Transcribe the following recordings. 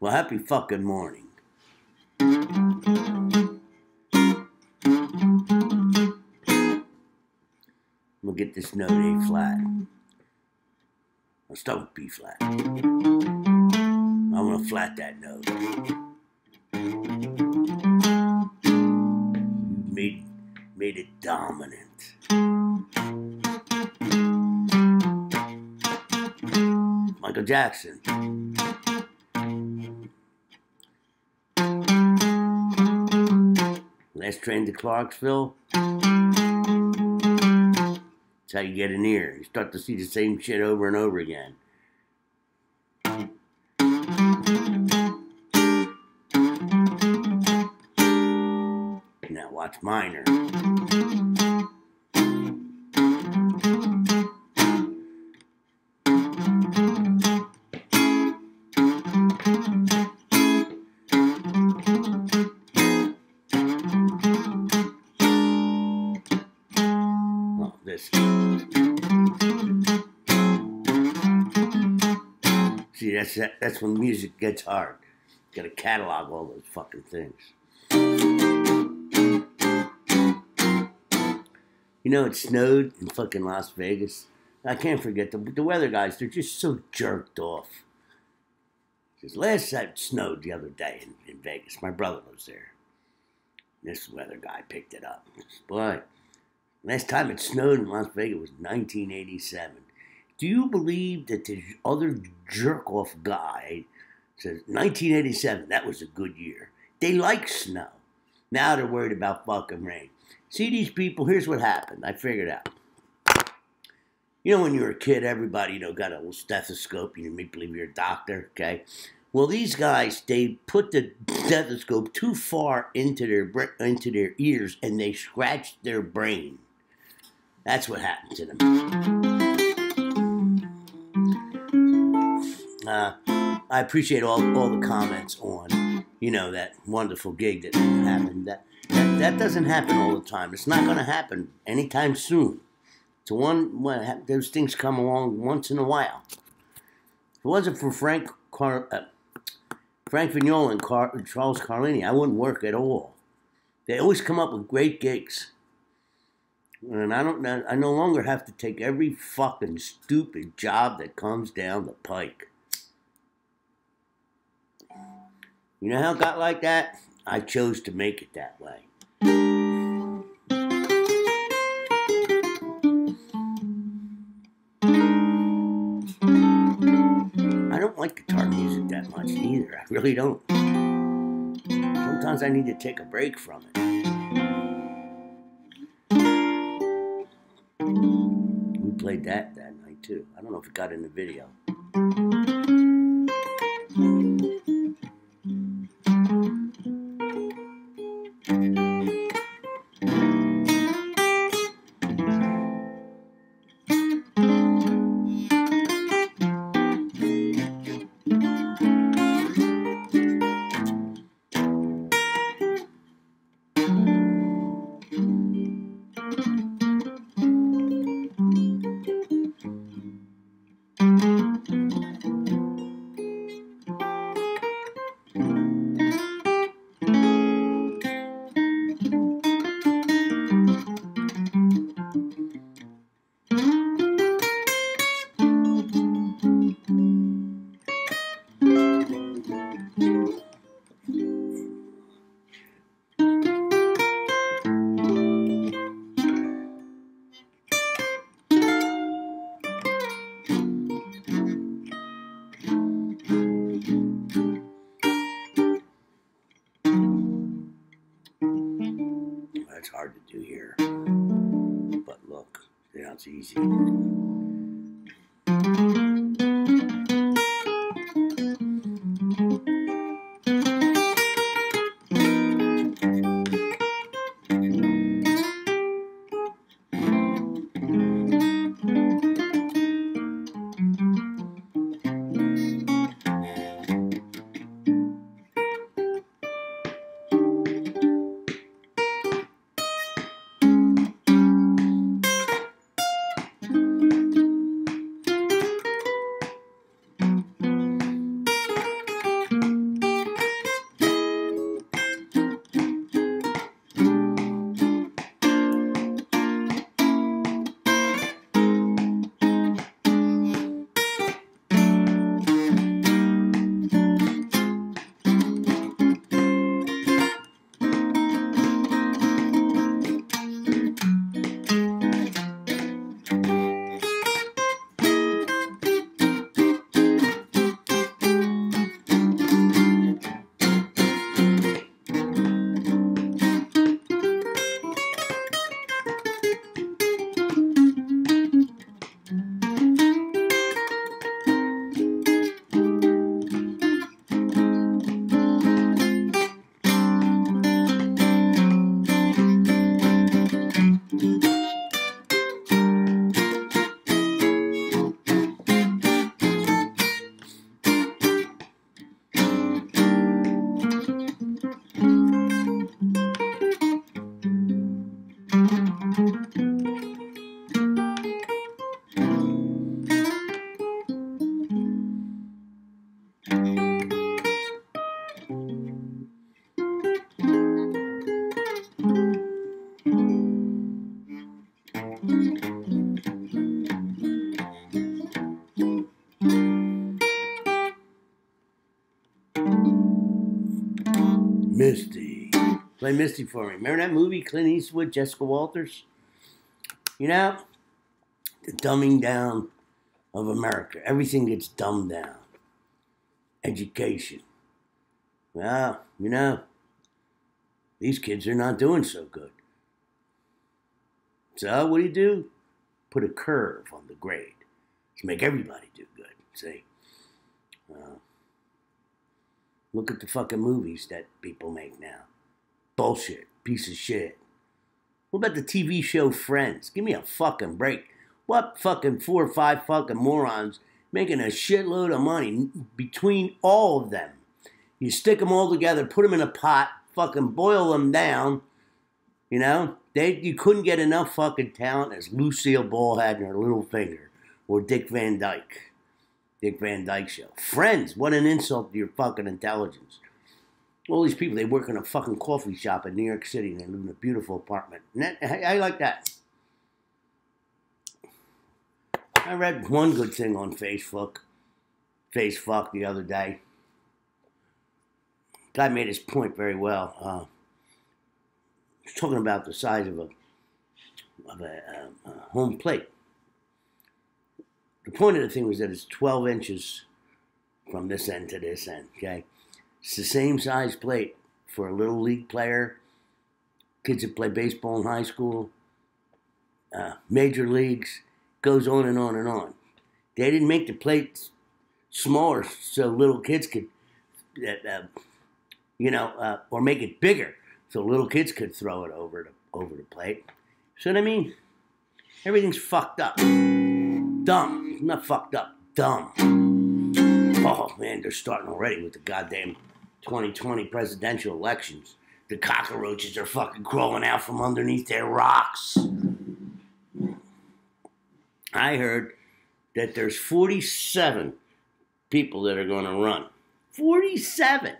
Well, happy fucking morning. We'll get this note A flat. I'll start with B flat. I want to flat that note. Made, made it dominant. Michael Jackson. Train to Clarksville. That's how you get an ear. You start to see the same shit over and over again. Now watch minor. See, that's that, that's when music gets hard. Got to catalog all those fucking things. You know, it snowed in fucking Las Vegas. I can't forget the the weather guys. They're just so jerked off. Because last it snowed the other day in, in Vegas. My brother lives there. This weather guy picked it up. Boy, last time it snowed in Las Vegas was 1987. Do you believe that this other jerk off guy says 1987? That was a good year. They like snow. Now they're worried about fucking rain. See these people? Here's what happened. I figured out. You know, when you were a kid, everybody, you know, got a little stethoscope. You make believe you're a doctor, okay? Well, these guys, they put the stethoscope too far into their into their ears, and they scratched their brain. That's what happened to them. Uh, I appreciate all all the comments on, you know, that wonderful gig that happened. That that, that doesn't happen all the time. It's not going to happen anytime soon. So one, when those things come along once in a while. If it wasn't for Frank Car, uh, Frank Vignola and Car, Charles Carlini, I wouldn't work at all. They always come up with great gigs, and I don't. I no longer have to take every fucking stupid job that comes down the pike. You know how it got like that? I chose to make it that way. I don't like guitar music that much either. I really don't. Sometimes I need to take a break from it. We played that that night too. I don't know if it got in the video. Hard to do here. But look, yeah, it's easy. Play Misty for me. Remember that movie, Clint Eastwood, Jessica Walters? You know, the dumbing down of America. Everything gets dumbed down. Education. Well, you know, these kids are not doing so good. So what do you do? Put a curve on the grade to make everybody do good. See? Uh, look at the fucking movies that people make now. Bullshit. Piece of shit. What about the TV show Friends? Give me a fucking break. What fucking four or five fucking morons making a shitload of money between all of them? You stick them all together, put them in a pot, fucking boil them down. You know, they you couldn't get enough fucking talent as Lucille Ball had in her little finger, or Dick Van Dyke. Dick Van Dyke show. Friends, what an insult to your fucking intelligence. All these people, they work in a fucking coffee shop in New York City and they live in a beautiful apartment. That, I, I like that. I read one good thing on Facebook, Facebook the other day. Guy made his point very well. Uh, he's talking about the size of a of a, a, a home plate. The point of the thing was that it's 12 inches from this end to this end. Okay, it's the same size plate for a little league player, kids that play baseball in high school, uh, major leagues, goes on and on and on. They didn't make the plates smaller so little kids could, uh, you know, uh, or make it bigger so little kids could throw it over the over the plate. See what I mean? Everything's fucked up, dumb. Not fucked up, dumb. Oh man, they're starting already with the goddamn 2020 presidential elections. The cockroaches are fucking crawling out from underneath their rocks. I heard that there's 47 people that are going to run. 47.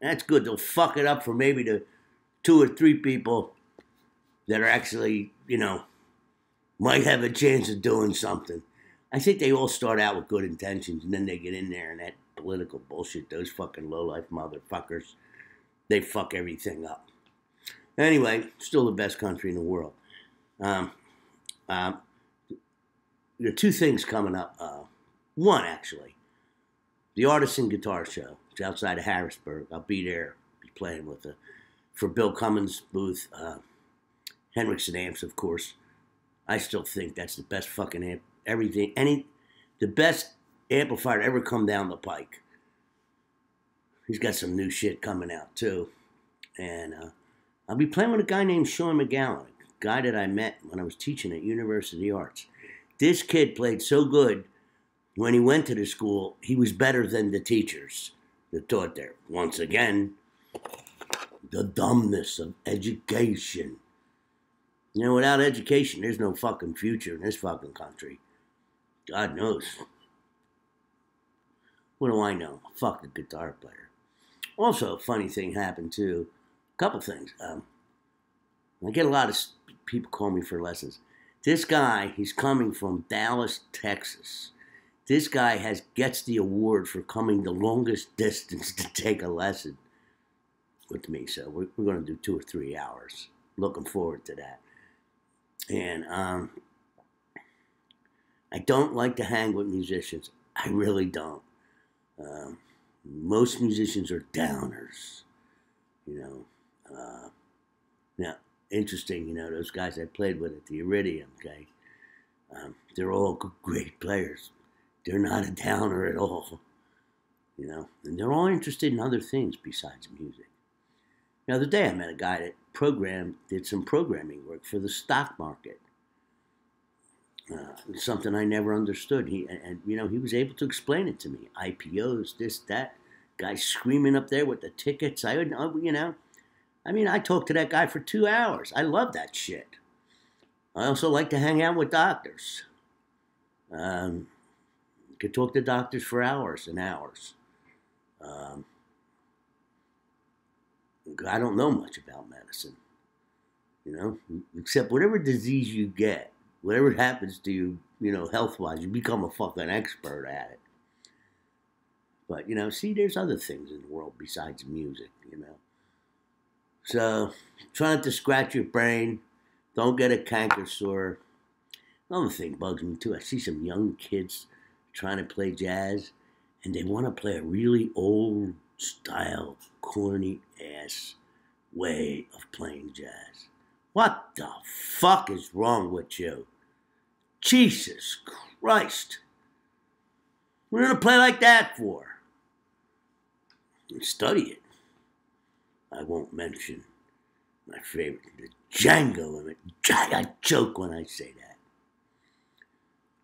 That's good. They'll fuck it up for maybe the two or three people that are actually, you know, might have a chance of doing something. I think they all start out with good intentions and then they get in there and that political bullshit, those fucking low life motherfuckers, they fuck everything up. Anyway, still the best country in the world. Um, um, there are two things coming up. Uh, one, actually, the Artisan Guitar Show. It's outside of Harrisburg. I'll be there, be playing with the, for Bill Comins' booth. Uh, Henriksen amps, of course. I still think that's the best fucking amp. Everything, any, the best amplifier to ever come down the pike. He's got some new shit coming out too, and uh, I'll be playing with a guy named Sean McGowan, a guy that I met when I was teaching at University Arts. This kid played so good when he went to the school, he was better than the teachers that taught there. Once again, the dumbness of education. You know, without education, there's no fucking future in this fucking country. God knows. What do I know? Fuck the guitar player. Also, a funny thing happened too. A couple things. Um, I get a lot of people call me for lessons. This guy, he's coming from Dallas, Texas. This guy has gets the award for coming the longest distance to take a lesson with me. So we're, we're going to do two or three hours. Looking forward to that. And um, I don't like to hang with musicians. I really don't. Um, most musicians are downers, you know. Uh, now, interesting, you know, those guys I played with at the Iridium, okay, um, they're all great players. They're not a downer at all, you know, and they're all interested in other things besides music. The other day I met a guy that programmed, did some programming work for the stock market. Uh, something I never understood. He and, and, you know he was able to explain it to me. IPOs, this, that. Guy screaming up there with the tickets. I would, you know, I mean, I talked to that guy for two hours. I love that shit. I also like to hang out with doctors. Um, could talk to doctors for hours and hours. Um, I don't know much about medicine, you know, except whatever disease you get whatever happens to you, you know, health wise, you become a fucking expert at it. But, you know, see, there's other things in the world besides music, you know. So, try not to scratch your brain. Don't get a canker sore. Another thing bugs me too. I see some young kids trying to play jazz, and they want to play a really old style, corny ass way of playing jazz. What the fuck is wrong with you? Jesus Christ. We're going to play like that for? And study it. I won't mention my favorite, the Django limit. I joke when I say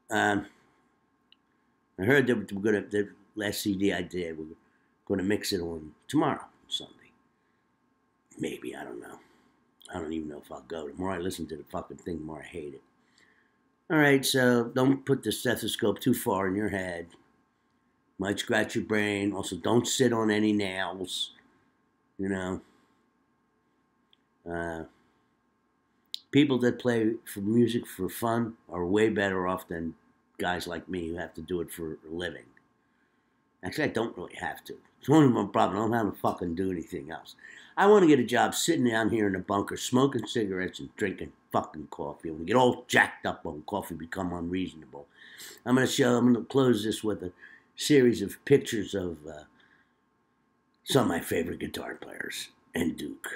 that. Um, I heard that we're gonna the last CD I did. We're going to mix it on tomorrow, Sunday. Maybe I don't know. I don't even know if I'll go. The more I listen to the fucking thing, the more I hate it. All right, so don't put the stethoscope too far in your head. Might scratch your brain. Also, don't sit on any nails. You know. Uh, people that play for music for fun are way better off than guys like me who have to do it for a living. Actually, I don't really have to. It's one of my problems. I don't have to fucking do anything else. I want to get a job sitting down here in a bunker, smoking cigarettes and drinking fucking coffee. Want to get all jacked up on coffee, become unreasonable. I'm going to show, I'm going to close this with a series of pictures of uh, some of my favorite guitar players and Duke.